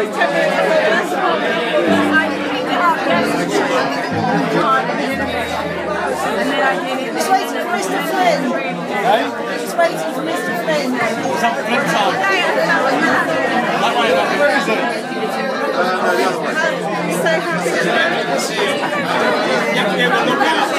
He's waiting for Mr. Flynn. He's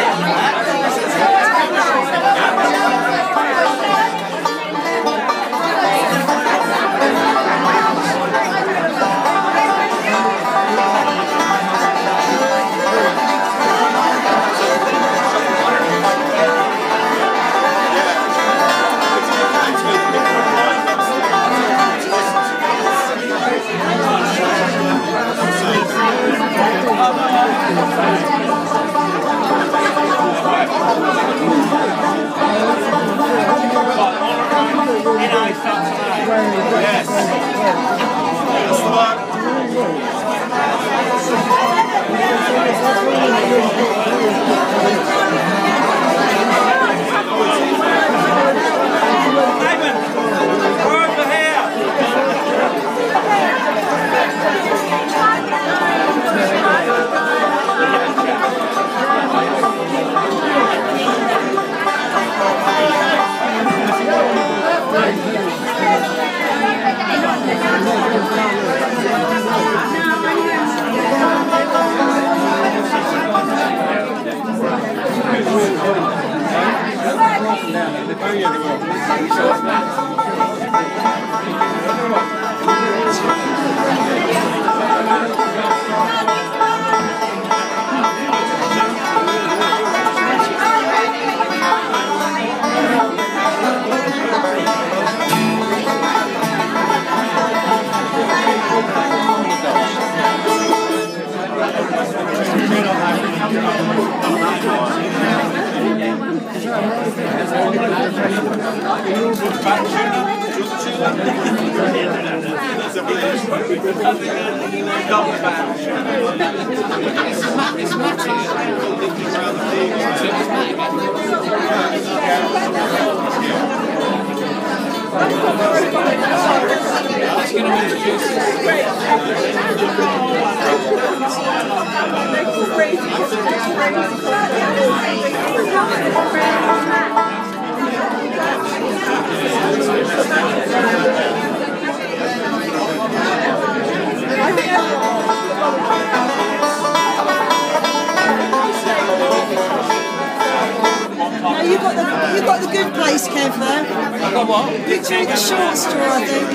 what? You drew the short straw, I think.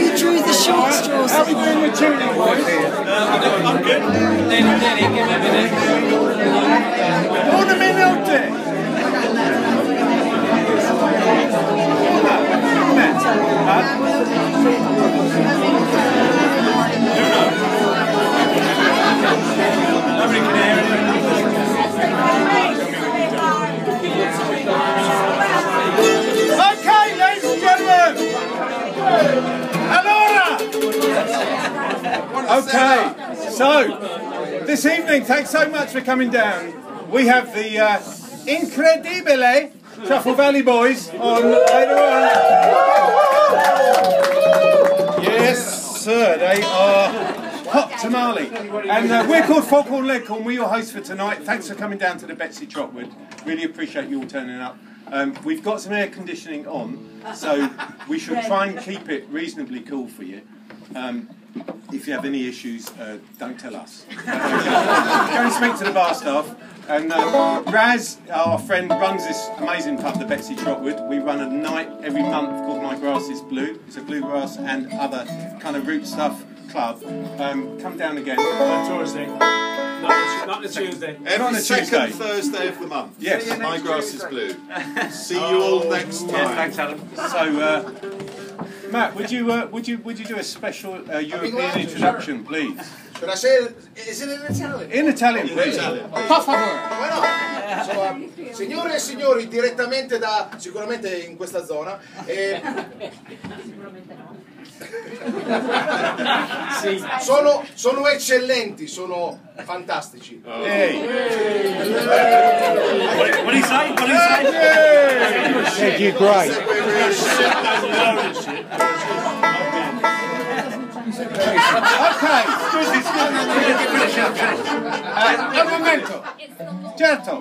You drew the short straw. How are we doing with tuning, boys? I'm good. Danny, Danny, give me a minute. Evening, thanks so much for coming down. We have the uh, Incredibile Truffle Valley Boys on later on. Yes, sir, they are hot tamale. And uh, we're called Foghorn Leghorn. We're your hosts for tonight. Thanks for coming down to the Betsey Trotwood. Really appreciate you all turning up. Um, we've got some air conditioning on, so we should try and keep it reasonably cool for you. Um, if you have any issues, uh, don't tell us. Go and speak to the bar staff. And uh, Raz, our friend, runs this amazing pub, the Betsey Trotwood. We run a night every month called My Grass is Blue. It's a bluegrass and other kind of root stuff club. Um, come down again. On Tuesday. Not the, not the Tuesday. on Every a second Tuesday. Thursday of the month. Yes. My grass is blue. See you all next time. Yeah, thanks, Adam. So, uh, Matt, would you uh, would you would you do a special uh, European introduction, please? Should I say it? Is it in Italian? In Italian, please. So, um, signore e signori, direttamente da sicuramente in questa zona. eh, sono, sono eccellenti, sono fantastici. Hey. What, what do you say? What do you say? Thank you, great. notice it. okay. Scusi, scusi. Un momento. Certo.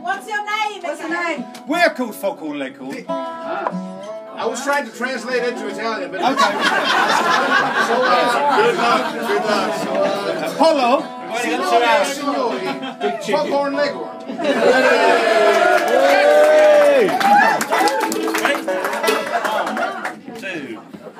What's your name? What's your name? We're called Focal Leghorn. I was trying to translate into Italian, but okay. so, uh, good luck, good luck. So, uh, Apollo, signore, signori, Foghorn Leghorn.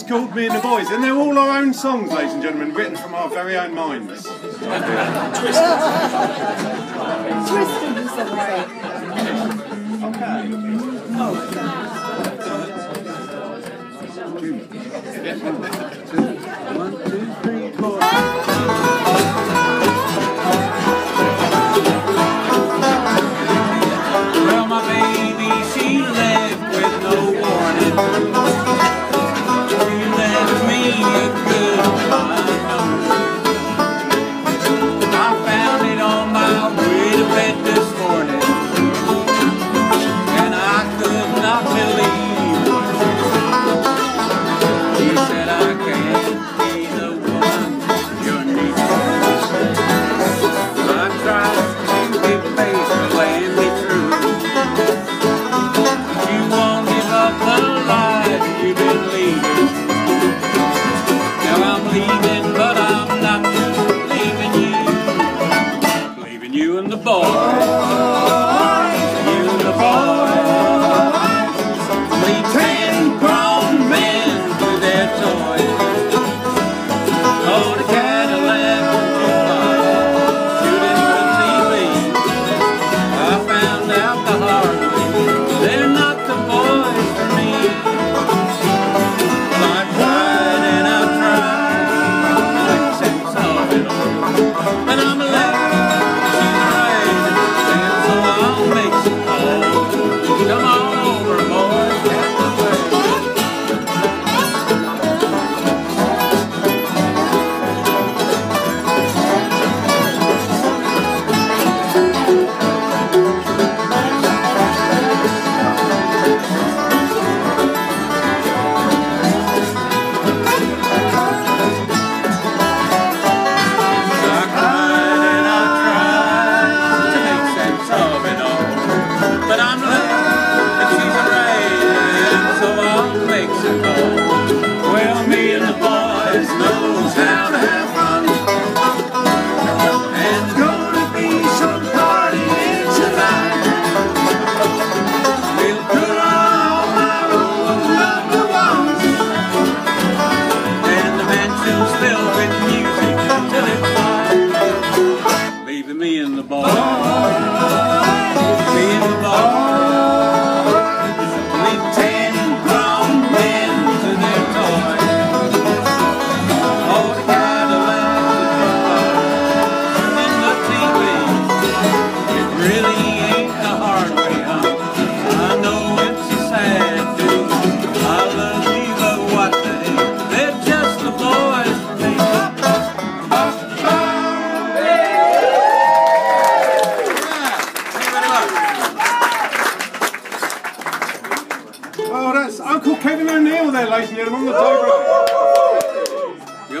one's called Me and the Boys, and they're all our own songs, ladies and gentlemen, written from our very own minds. Twisted. Twisted. Okay. Oh. Two. One.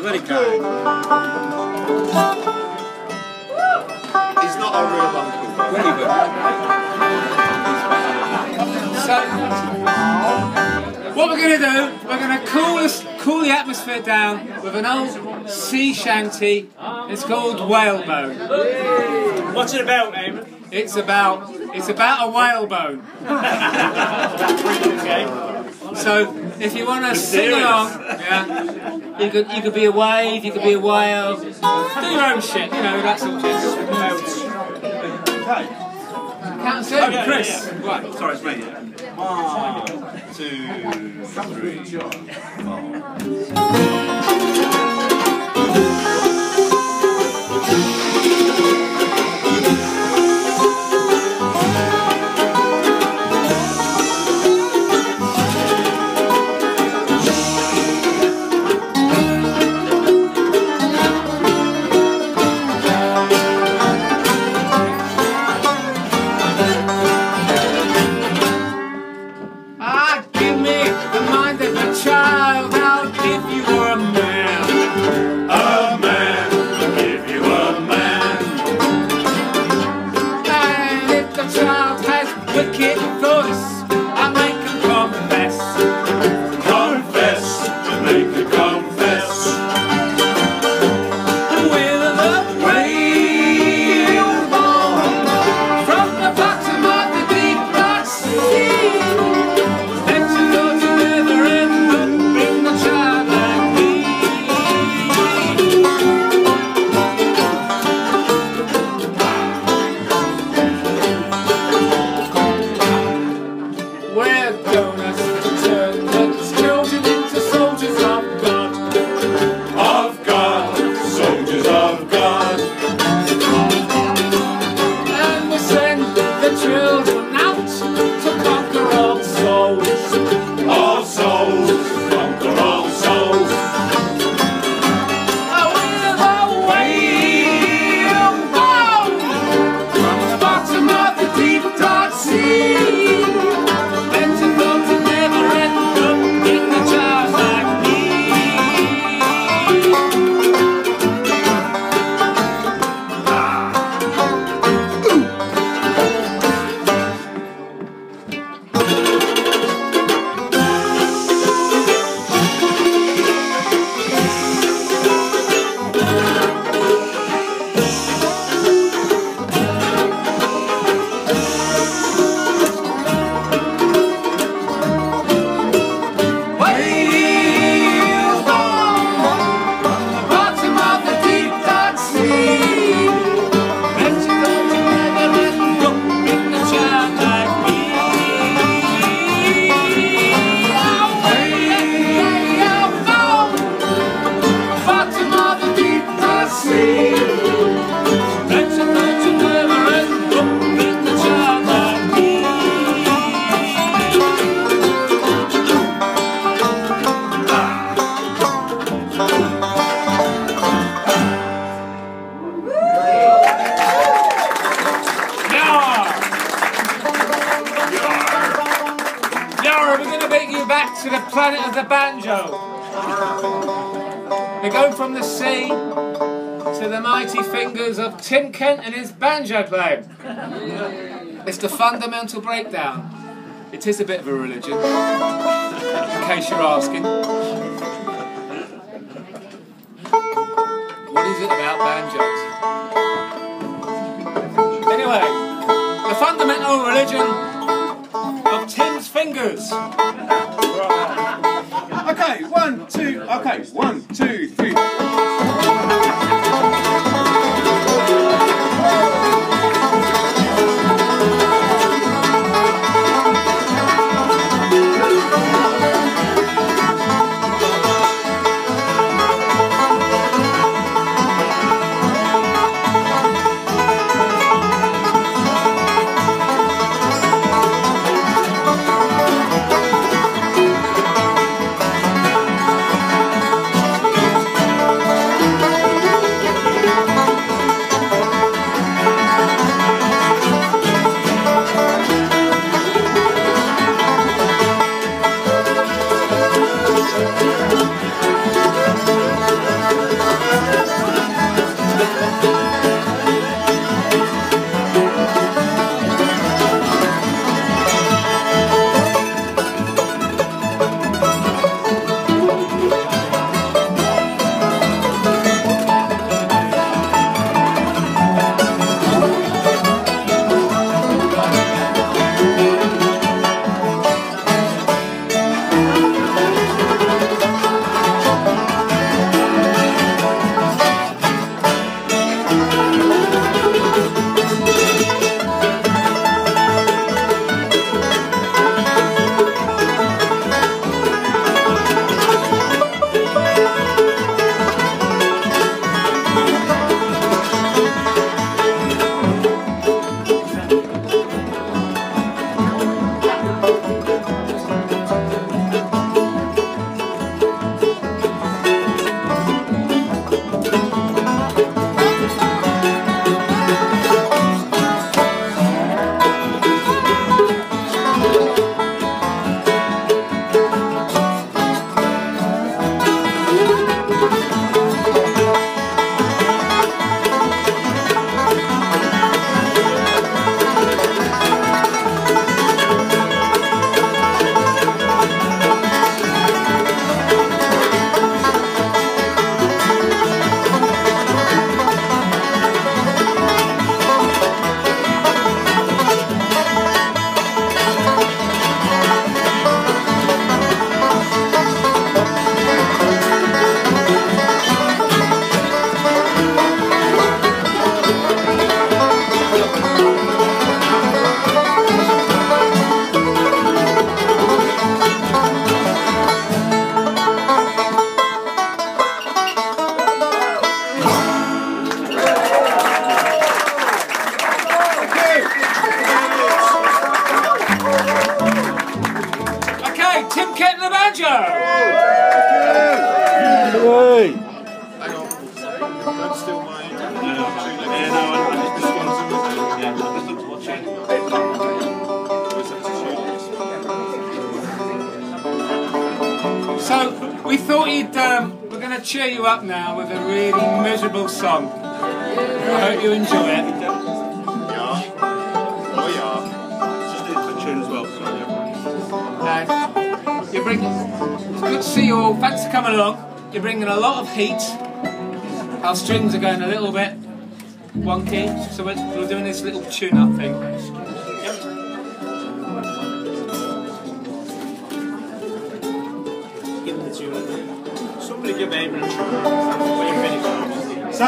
Dobro. You're very kind. He's not a real uncle. Very good. So, what we're going to do, we're going to cool, us, cool the atmosphere down with an old sea shanty. It's called Whalebone. What's it about, Eamon? It's about it's about a whalebone. So if you want to sing along, yeah, you could you could be a wave, you could be a whale, do your own shit, you know that sort of shit. Count two, Chris. Right. Sorry, it's me. One, two, three. Ah, banjo. They go from the sea to the mighty fingers of Tim Kent and his banjo playing. It's the fundamental breakdown. It is a bit of a religion, in case you're asking. What is it about banjos. Anyway, the fundamental religion of Tim's fingers. Okay, one, two, okay, one, two, three. Okay, So we thought you'd. Um, we're going to cheer you up now with a really miserable song. I hope you enjoy it. Yeah. Oh yeah. Just did a tune as well. So, yeah. And you bring. It's good to see you all. Thanks for coming along. You're bringing a lot of heat. Our strings are going a little bit wonky, so we're, we're doing this little tune-up thing. Somebody give Abraham a you're. So